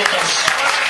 Gracias.